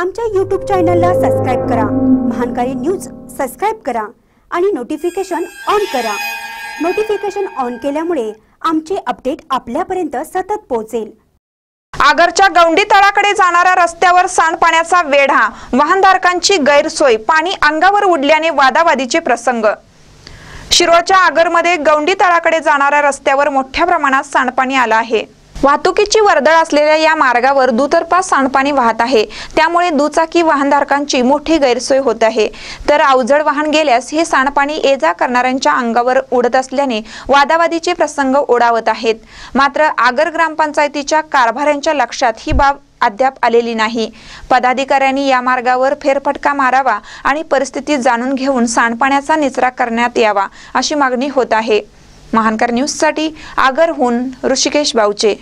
आमच्या यूट्यूब चॅनलला सबस्क्राईब करा. महानकारी न्यूज सबस्क्राईब करा आणि नोटिफिकेशन ऑन करा. नोटिफिकेशन ऑन केल्यामुळे आमचे अपडेट आपल्यापर्यंत सतत पोहोचेल. आगरच्या गौंडी तळाकडे जाणाऱ्या रस्त्यावर सांडपाण्याचा वेढा वाहनधारकांची गैरसोय पाणी अंगावर उडल्याने वादावादीचे प्रसंग. शिरोळच्या आगरमध्ये गौंडी तळाकडे जाणाऱ्या रस्त्यावर मोठ्या प्रमाणात सांडपाणी आलं आहे. वाहतुकीची वर्दळ असलेल्या या मार्गावर दुतर्फा सांडपाणी वाहत आहे. त्यामुळे दुचाकी वाहनधारकांची मोठी गैरसोय होत आहे. तर अवजड वाहन गेल्यास हे सांडपाणी ये जा करणाऱ्यांच्या अंगावर उडत असल्याने वादावादीचे प्रसंग ओढावत आहेत. मात्र आगर ग्रामपंचायतीच्या कारभाऱ्यांच्या लक्षात ही बाब अद्याप आलेली नाही. पदाधिकाऱ्यांनी या मार्गावर फेरफटका मारावा आणि परिस्थिती जाणून घेऊन सांडपाण्याचा निचरा करण्यात यावा अशी मागणी होत आहे. महानकर न्यूजसाठी आगरहून ऋषिकेश बावचे.